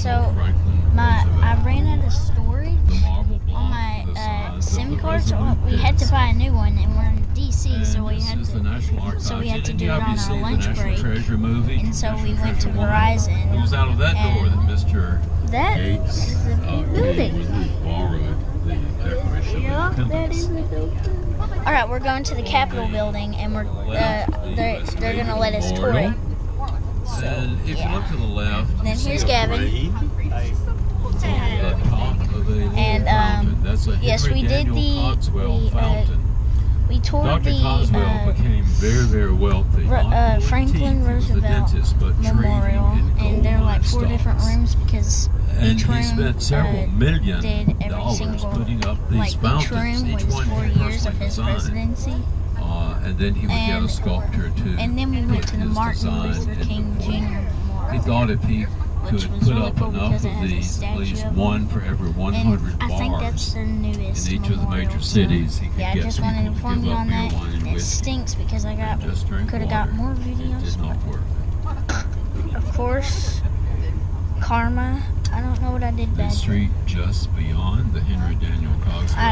So, my I ran out of storage on my uh, SIM card, so we had to buy a new one, and we're in DC, so we had to. so we had to do it on our lunch break. Treasure movie. And so we went to Verizon, It was out of that door that and Mr. All right, we're going to the Capitol building, and we're uh, they're they're gonna let us tour it. And if yeah. you look to the left, and Then here's Gavin. parade at the top of a little And, um, fountain. That's a yes, we did Daniel the- we, uh. We toured Dr. the uh, became very, very wealthy. Ro- uh, Franklin teeth, he was the Roosevelt dentist, but Memorial, and there are like four mine different rooms because And each he room spent several uh, million did every dollars single putting up these like each fountains. room each was one four years of his designed. presidency. Uh, and then he would get a sculptor to And then we went to the Martin design Luther King. Jr. He thought if he could put really up cool enough of these, at least one for every 100 And I bars think that's the newest in each of the memorial, major so- cities, he could Yeah, I get just people to give you up on beer, that. wine, and It stinks because I got could have got more videos. did not work. Of course, karma. I don't know what I did The bad. street just beyond the Henry Daniel I